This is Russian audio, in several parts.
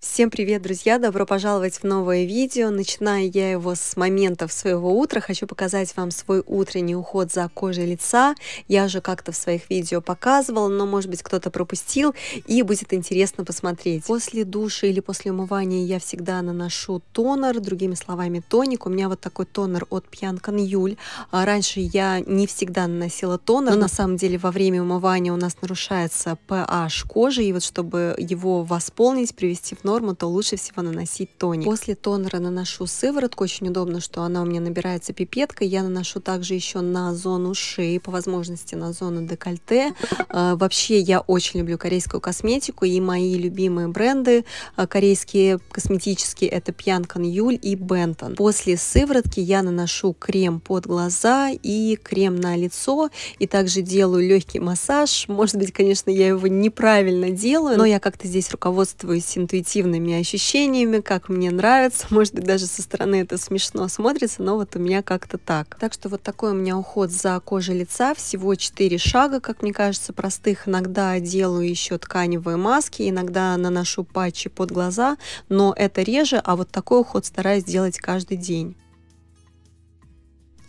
Всем привет, друзья! Добро пожаловать в новое видео. Начинаю я его с моментов своего утра. Хочу показать вам свой утренний уход за кожей лица. Я уже как-то в своих видео показывала, но, может быть, кто-то пропустил, и будет интересно посмотреть. После душа или после умывания я всегда наношу тонер, другими словами, тоник. У меня вот такой тонер от Пьянкан Юль. А раньше я не всегда наносила тонер, но на самом деле во время умывания у нас нарушается pH кожи, и вот чтобы его восполнить, привести в норму, то лучше всего наносить тоник. После тонера наношу сыворотку. Очень удобно, что она у меня набирается пипеткой. Я наношу также еще на зону шеи, по возможности на зону декольте. А, вообще я очень люблю корейскую косметику и мои любимые бренды а, корейские косметические это Пьянкан Юль и Бентон. После сыворотки я наношу крем под глаза и крем на лицо и также делаю легкий массаж. Может быть, конечно, я его неправильно делаю, но я как-то здесь руководствуюсь интуитивно интуитивными ощущениями, как мне нравится. Может быть, даже со стороны это смешно смотрится, но вот у меня как-то так. Так что вот такой у меня уход за кожей лица. Всего 4 шага, как мне кажется, простых. Иногда делаю еще тканевые маски, иногда наношу патчи под глаза, но это реже, а вот такой уход стараюсь делать каждый день.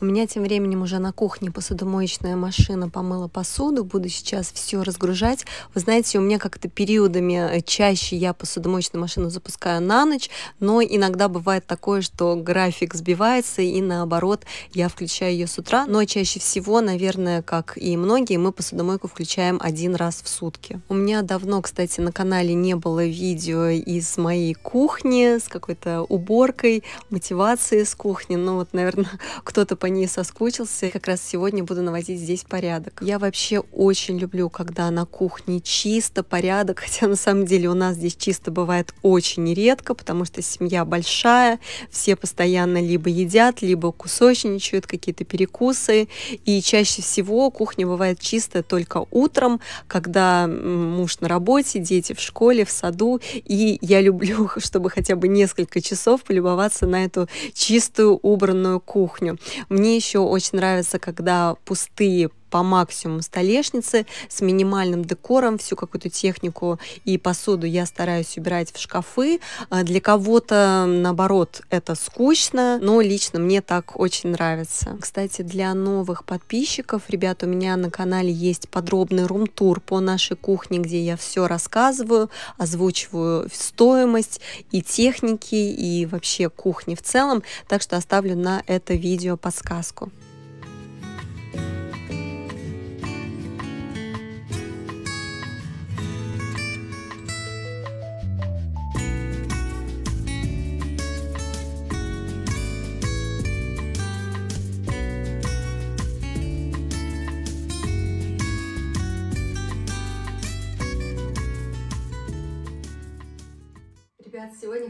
У меня тем временем уже на кухне посудомоечная машина помыла посуду. Буду сейчас все разгружать. Вы знаете, у меня как-то периодами э, чаще я посудомоечную машину запускаю на ночь, но иногда бывает такое, что график сбивается, и наоборот, я включаю ее с утра. Но чаще всего, наверное, как и многие, мы посудомойку включаем один раз в сутки. У меня давно, кстати, на канале не было видео из моей кухни с какой-то уборкой, мотивацией с кухни. Ну вот, наверное, кто-то по ней соскучился. Как раз сегодня буду наводить здесь порядок. Я вообще очень люблю, когда на кухне чисто, порядок, хотя на самом деле у нас здесь чисто бывает очень редко, потому что семья большая, все постоянно либо едят, либо кусочничают, какие-то перекусы, и чаще всего кухня бывает чистая только утром, когда муж на работе, дети в школе, в саду, и я люблю, чтобы хотя бы несколько часов полюбоваться на эту чистую, убранную кухню. Мне еще очень нравится, когда пустые по максимуму столешницы с минимальным декором, всю какую-то технику и посуду я стараюсь убирать в шкафы. А для кого-то, наоборот, это скучно, но лично мне так очень нравится. Кстати, для новых подписчиков, ребят, у меня на канале есть подробный рум-тур по нашей кухне, где я все рассказываю, озвучиваю стоимость и техники, и вообще кухни в целом, так что оставлю на это видео подсказку.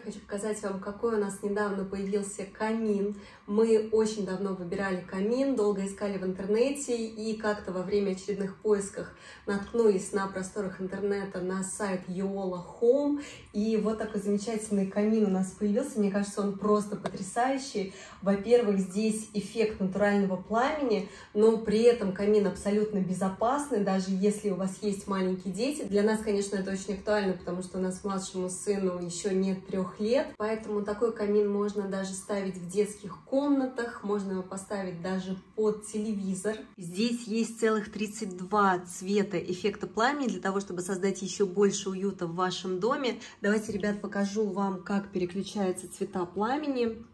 Хочу показать вам, какой у нас недавно появился камин. Мы очень давно выбирали камин, долго искали в интернете и как-то во время очередных поисков наткнулись на просторах интернета на сайт Yola Home. И вот такой замечательный камин у нас появился. Мне кажется, он просто потрясающий. Во-первых, здесь эффект натурального пламени, но при этом камин абсолютно безопасный, даже если у вас есть маленькие дети. Для нас, конечно, это очень актуально, потому что у нас младшему сыну еще нет трех лет, поэтому такой камин можно даже ставить в детских комнатах, можно его поставить даже под телевизор. Здесь есть целых 32 цвета эффекта пламени для того, чтобы создать еще больше уюта в вашем доме. Давайте, ребят, покажу вам, как переключаются цвета пламени.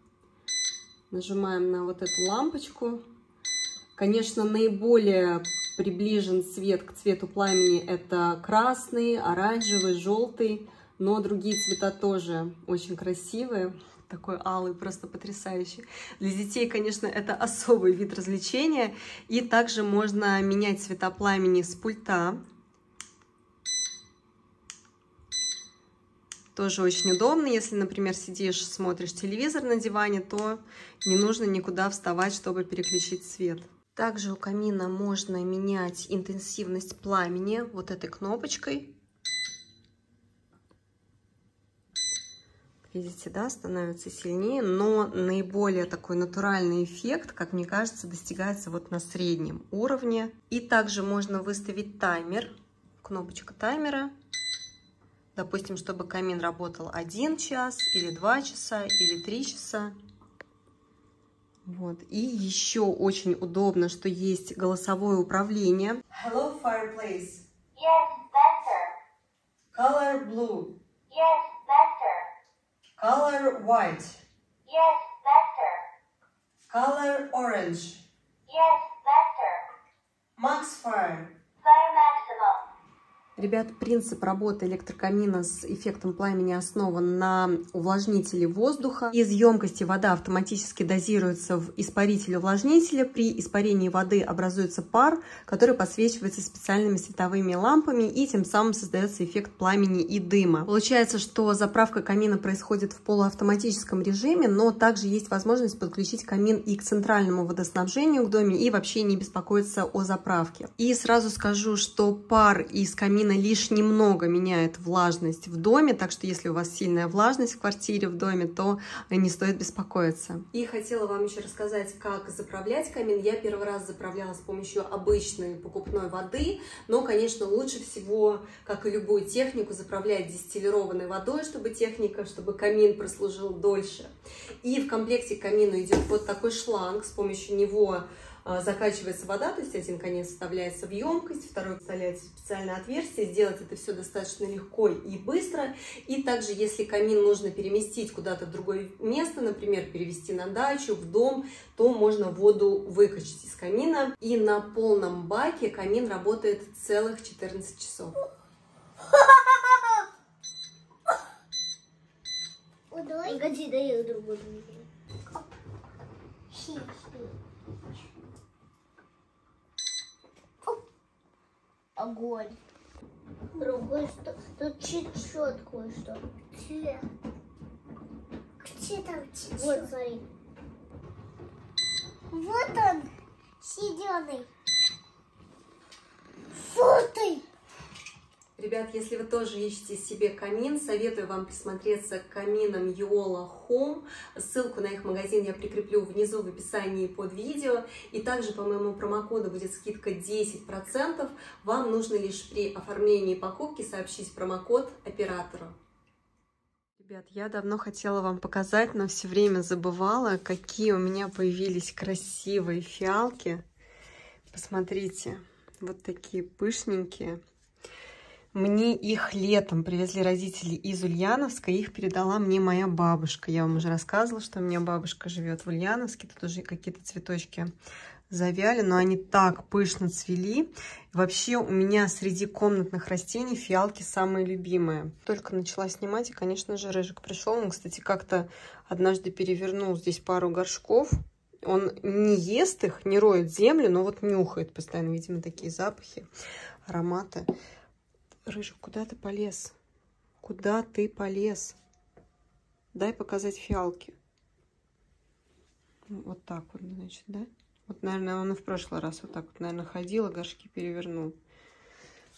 Нажимаем на вот эту лампочку. Конечно, наиболее приближен цвет к цвету пламени это красный, оранжевый, желтый но другие цвета тоже очень красивые. Такой алый, просто потрясающий. Для детей, конечно, это особый вид развлечения. И также можно менять цвета пламени с пульта. Тоже очень удобно. Если, например, сидишь, смотришь телевизор на диване, то не нужно никуда вставать, чтобы переключить цвет. Также у камина можно менять интенсивность пламени вот этой кнопочкой. Видите, да, становится сильнее, но наиболее такой натуральный эффект, как мне кажется, достигается вот на среднем уровне. И также можно выставить таймер, кнопочка таймера. Допустим, чтобы камин работал один час, или два часа, или три часа. Вот. И еще очень удобно, что есть голосовое управление. Hello, fireplace. Yes, better. Color blue. Yes. Color white. Yes, better. Color orange. Ребят, принцип работы электрокамина с эффектом пламени основан на увлажнителе воздуха. Из емкости вода автоматически дозируется в испарителе увлажнителя. При испарении воды образуется пар, который подсвечивается специальными световыми лампами и тем самым создается эффект пламени и дыма. Получается, что заправка камина происходит в полуавтоматическом режиме, но также есть возможность подключить камин и к центральному водоснабжению в доме и вообще не беспокоиться о заправке. И сразу скажу, что пар из камина камина лишь немного меняет влажность в доме, так что если у вас сильная влажность в квартире, в доме, то не стоит беспокоиться. И хотела вам еще рассказать, как заправлять камин. Я первый раз заправляла с помощью обычной покупной воды, но, конечно, лучше всего, как и любую технику, заправлять дистиллированной водой, чтобы техника, чтобы камин прослужил дольше. И в комплекте к камину идет вот такой шланг, с помощью него закачивается вода, то есть один конец вставляется в емкость, второй вставляется в специальное отверстие. Сделать это все достаточно легко и быстро. И также, если камин нужно переместить куда-то в другое место, например, перевести на дачу, в дом, то можно воду выкачать из камина. И на полном баке камин работает целых 14 часов. Погоди, дай я другую. Огонь. Другой что? Тут течет кое-что. Где? Где там течет? Вот, смотри. Вот он, сиденый. Вот ты! Ребят, если вы тоже ищете себе камин, советую вам присмотреться к каминам Yola Home. Ссылку на их магазин я прикреплю внизу в описании под видео. И также по моему промокоду будет скидка 10%. Вам нужно лишь при оформлении покупки сообщить промокод оператору. Ребят, я давно хотела вам показать, но все время забывала, какие у меня появились красивые фиалки. Посмотрите, вот такие пышненькие. Мне их летом привезли родители из Ульяновска, их передала мне моя бабушка. Я вам уже рассказывала, что у меня бабушка живет в Ульяновске, тут уже какие-то цветочки завяли, но они так пышно цвели. Вообще у меня среди комнатных растений фиалки самые любимые. Только начала снимать, и, конечно же, Рыжик пришел. Он, кстати, как-то однажды перевернул здесь пару горшков. Он не ест их, не роет землю, но вот нюхает постоянно, видимо, такие запахи, ароматы. Рыжик, куда ты полез? Куда ты полез? Дай показать фиалки. Вот так вот, значит, да? Вот, наверное, он и в прошлый раз вот так вот, наверное, ходил, горшки перевернул.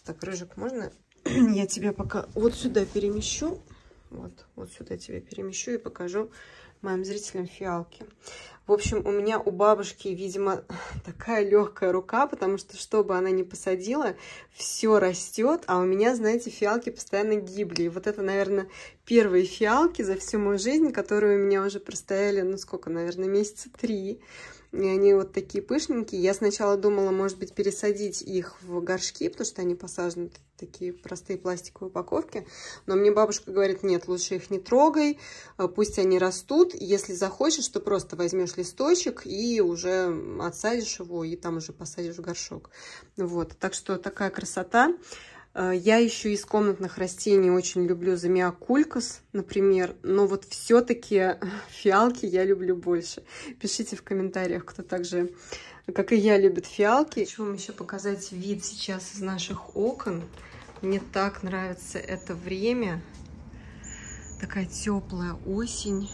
Так, Рыжик, можно я тебя пока вот сюда перемещу? Вот, вот сюда тебя перемещу и покажу моим зрителям фиалки. В общем, у меня у бабушки, видимо, такая легкая рука, потому что, что бы она ни посадила, все растет, а у меня, знаете, фиалки постоянно гибли. И вот это, наверное, первые фиалки за всю мою жизнь, которые у меня уже простояли, ну сколько, наверное, месяца три. И они вот такие пышненькие. Я сначала думала, может быть, пересадить их в горшки, потому что они посажены в такие простые пластиковые упаковки. Но мне бабушка говорит, нет, лучше их не трогай, э, пусть они растут. Если захочешь, то просто возьмешь листочек и уже отсадишь его, и там уже посадишь в горшок. Вот, так что такая красота. Э, я еще из комнатных растений очень люблю замиокулькас, например, но вот все-таки фиалки я люблю больше. Пишите в комментариях, кто также, как и я, любит фиалки. Хочу вам еще показать вид сейчас из наших окон. Мне так нравится это время. Такая теплая осень.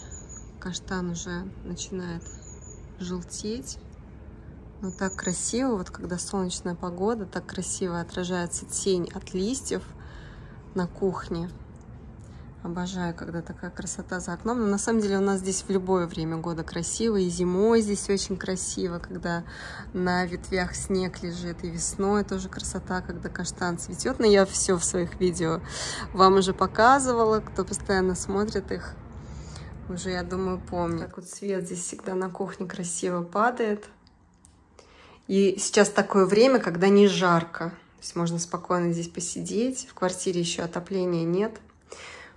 Каштан уже начинает желтеть. Ну, так красиво, вот когда солнечная погода, так красиво отражается тень от листьев на кухне. Обожаю, когда такая красота за окном. Но на самом деле у нас здесь в любое время года красиво. И зимой здесь очень красиво, когда на ветвях снег лежит. И весной тоже красота, когда каштан цветет. Но я все в своих видео вам уже показывала. Кто постоянно смотрит их, уже, я думаю, помнит. Так вот свет здесь всегда на кухне красиво падает. И сейчас такое время, когда не жарко. То есть можно спокойно здесь посидеть. В квартире еще отопления нет.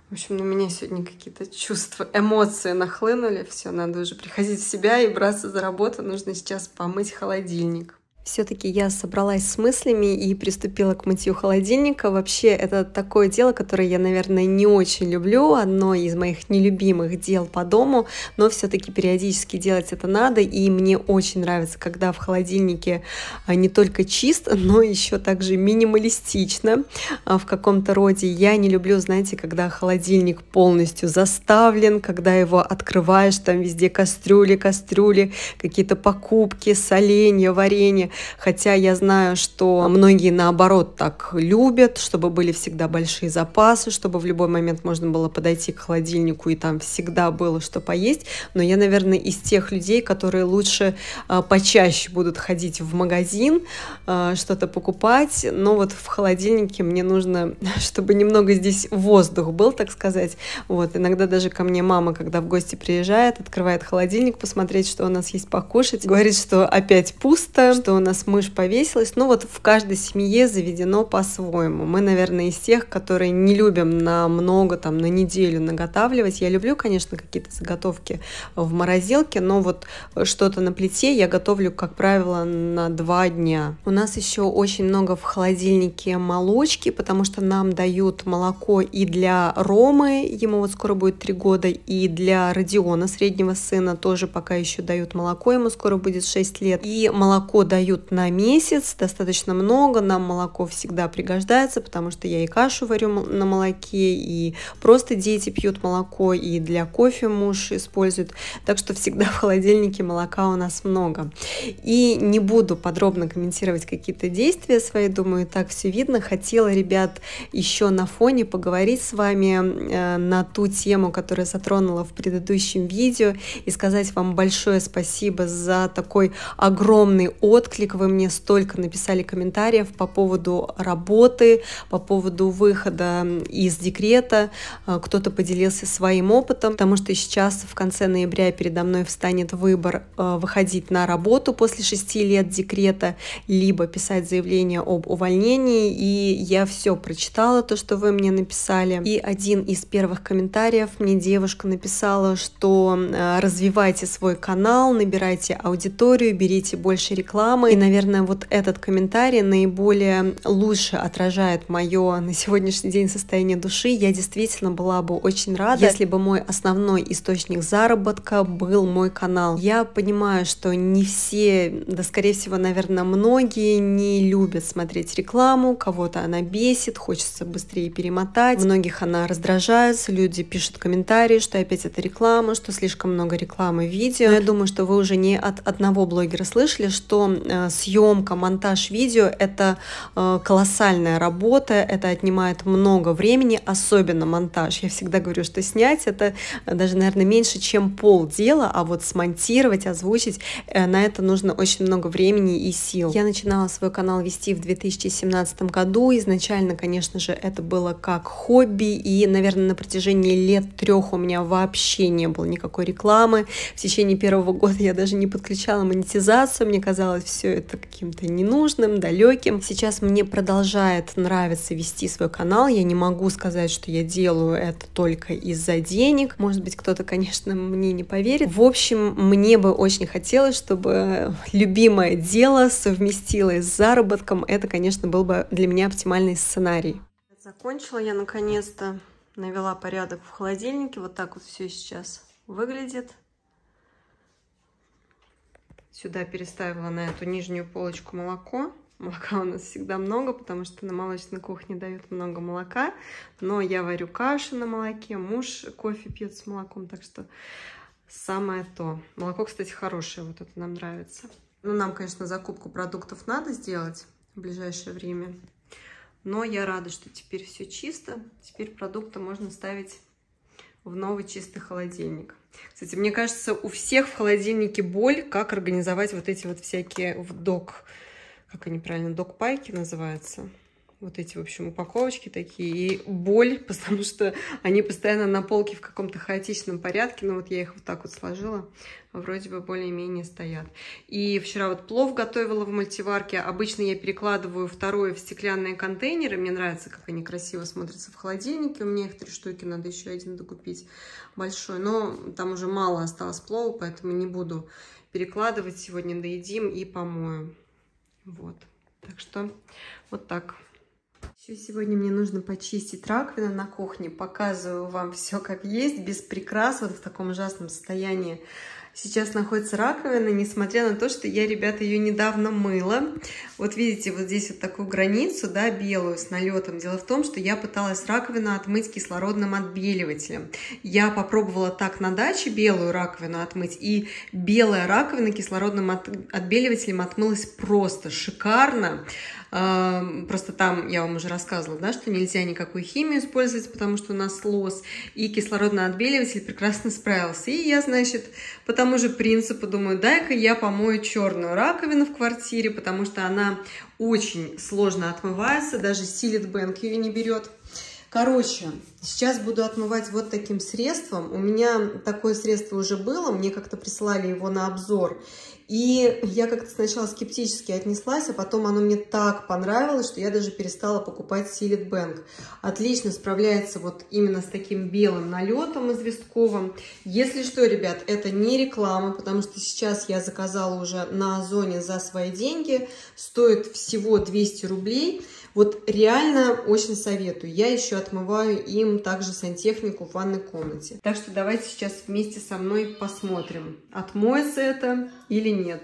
В общем, на меня сегодня какие-то чувства, эмоции нахлынули. Все, надо уже приходить в себя и браться за работу. Нужно сейчас помыть холодильник все-таки я собралась с мыслями и приступила к мытью холодильника. Вообще, это такое дело, которое я, наверное, не очень люблю, одно из моих нелюбимых дел по дому, но все-таки периодически делать это надо, и мне очень нравится, когда в холодильнике а, не только чисто, но еще также минималистично а, в каком-то роде. Я не люблю, знаете, когда холодильник полностью заставлен, когда его открываешь, там везде кастрюли, кастрюли, какие-то покупки, соленья, варенье. Хотя я знаю, что многие наоборот так любят, чтобы были всегда большие запасы, чтобы в любой момент можно было подойти к холодильнику и там всегда было что поесть. Но я, наверное, из тех людей, которые лучше э, почаще будут ходить в магазин, э, что-то покупать. Но вот в холодильнике мне нужно, чтобы немного здесь воздух был, так сказать. Вот иногда даже ко мне мама, когда в гости приезжает, открывает холодильник, посмотреть, что у нас есть покушать, говорит, что опять пусто, что у нас мышь повесилась. Ну вот в каждой семье заведено по-своему. Мы, наверное, из тех, которые не любим на много, там, на неделю наготавливать. Я люблю, конечно, какие-то заготовки в морозилке, но вот что-то на плите я готовлю, как правило, на два дня. У нас еще очень много в холодильнике молочки, потому что нам дают молоко и для Ромы, ему вот скоро будет три года, и для Родиона, среднего сына, тоже пока еще дают молоко, ему скоро будет 6 лет. И молоко дают дают на месяц, достаточно много, нам молоко всегда пригождается, потому что я и кашу варю на молоке, и просто дети пьют молоко, и для кофе муж использует, так что всегда в холодильнике молока у нас много. И не буду подробно комментировать какие-то действия свои, думаю, так все видно. Хотела, ребят, еще на фоне поговорить с вами э, на ту тему, которую затронула в предыдущем видео, и сказать вам большое спасибо за такой огромный отклик Сколько вы мне столько написали комментариев по поводу работы, по поводу выхода из декрета. А, кто-то поделился своим опытом, потому что сейчас в конце ноября передо мной встанет выбор а, выходить на работу после шести лет декрета, либо писать заявление об увольнении. И я все прочитала, то, что вы мне написали. И один из первых комментариев мне девушка написала, что а, развивайте свой канал, набирайте аудиторию, берите больше рекламы наверное, вот этот комментарий наиболее лучше отражает мое на сегодняшний день состояние души. Я действительно была бы очень рада, если бы мой основной источник заработка был мой канал. Я понимаю, что не все, да, скорее всего, наверное, многие не любят смотреть рекламу, кого-то она бесит, хочется быстрее перемотать, многих она раздражается, люди пишут комментарии, что опять это реклама, что слишком много рекламы в видео. Но я думаю, что вы уже не от одного блогера слышали, что э, съемка, монтаж видео – это э, колоссальная работа, это отнимает много времени, особенно монтаж. Я всегда говорю, что снять – это даже, наверное, меньше, чем пол дела, а вот смонтировать, озвучить э, – на это нужно очень много времени и сил. Я начинала свой канал вести в 2017 году. Изначально, конечно же, это было как хобби, и, наверное, на протяжении лет трех у меня вообще не было никакой рекламы. В течение первого года я даже не подключала монетизацию, мне казалось, все это каким-то ненужным, далеким. Сейчас мне продолжает нравиться вести свой канал. Я не могу сказать, что я делаю это только из-за денег. Может быть, кто-то, конечно, мне не поверит. В общем, мне бы очень хотелось, чтобы любимое дело совместилось с заработком. Это, конечно, был бы для меня оптимальный сценарий. Закончила я наконец-то, навела порядок в холодильнике. Вот так вот все сейчас выглядит. Сюда переставила на эту нижнюю полочку молоко. Молока у нас всегда много, потому что на молочной кухне дают много молока. Но я варю кашу на молоке, муж кофе пьет с молоком, так что самое то. Молоко, кстати, хорошее, вот это нам нравится. Ну, нам, конечно, закупку продуктов надо сделать в ближайшее время. Но я рада, что теперь все чисто. Теперь продукты можно ставить в новый чистый холодильник. Кстати, мне кажется, у всех в холодильнике боль, как организовать вот эти вот всякие в док, как они правильно, док-пайки называются вот эти, в общем, упаковочки такие, и боль, потому что они постоянно на полке в каком-то хаотичном порядке, но вот я их вот так вот сложила, вроде бы более-менее стоят. И вчера вот плов готовила в мультиварке, обычно я перекладываю второе в стеклянные контейнеры, мне нравится, как они красиво смотрятся в холодильнике, у меня их три штуки, надо еще один докупить большой, но там уже мало осталось плова, поэтому не буду перекладывать, сегодня доедим и помою. Вот, так что вот так. Еще сегодня мне нужно почистить раковину на кухне. Показываю вам все как есть, без прикрас, вот в таком ужасном состоянии. Сейчас находится раковина, несмотря на то, что я, ребята, ее недавно мыла. Вот видите, вот здесь вот такую границу, да, белую с налетом. Дело в том, что я пыталась раковину отмыть кислородным отбеливателем. Я попробовала так на даче белую раковину отмыть, и белая раковина кислородным отбеливателем отмылась просто шикарно. Просто там я вам уже рассказывала, да, что нельзя никакую химию использовать, потому что у нас лос, и кислородный отбеливатель прекрасно справился. И я, значит, по тому же принципу думаю, дай-ка я помою черную раковину в квартире, потому что она очень сложно отмывается, даже Силит Бэнк ее не берет. Короче, сейчас буду отмывать вот таким средством. У меня такое средство уже было, мне как-то прислали его на обзор. И я как-то сначала скептически отнеслась, а потом оно мне так понравилось, что я даже перестала покупать Силит Bank. Отлично справляется вот именно с таким белым налетом известковым. Если что, ребят, это не реклама, потому что сейчас я заказала уже на Озоне за свои деньги. Стоит всего 200 рублей. Вот реально очень советую. Я еще отмываю им также сантехнику в ванной комнате. Так что давайте сейчас вместе со мной посмотрим, отмоется это или нет.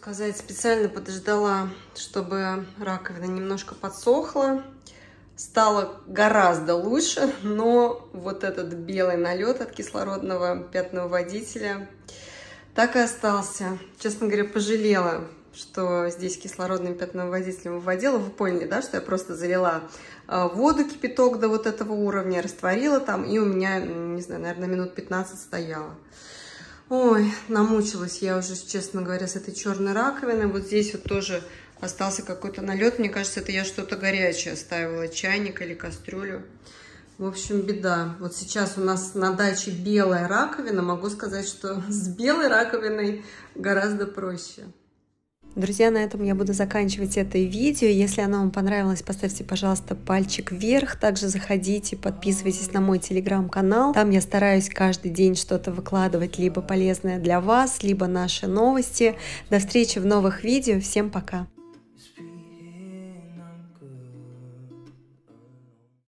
Сказать, специально подождала, чтобы раковина немножко подсохла. Стало гораздо лучше, но вот этот белый налет от кислородного пятновыводителя так и остался. Честно говоря, пожалела, что здесь кислородным пятновыводителем выводила. Вы поняли, да, что я просто залила а, воду, кипяток до вот этого уровня, растворила там, и у меня, не знаю, наверное, минут 15 стояла. Ой, намучилась я уже, честно говоря, с этой черной раковиной. Вот здесь вот тоже остался какой-то налет. Мне кажется, это я что-то горячее ставила, чайник или кастрюлю. В общем, беда. Вот сейчас у нас на даче белая раковина. Могу сказать, что с белой раковиной гораздо проще. Друзья, на этом я буду заканчивать это видео. Если оно вам понравилось, поставьте, пожалуйста, пальчик вверх. Также заходите, подписывайтесь на мой телеграм-канал. Там я стараюсь каждый день что-то выкладывать, либо полезное для вас, либо наши новости. До встречи в новых видео. Всем пока!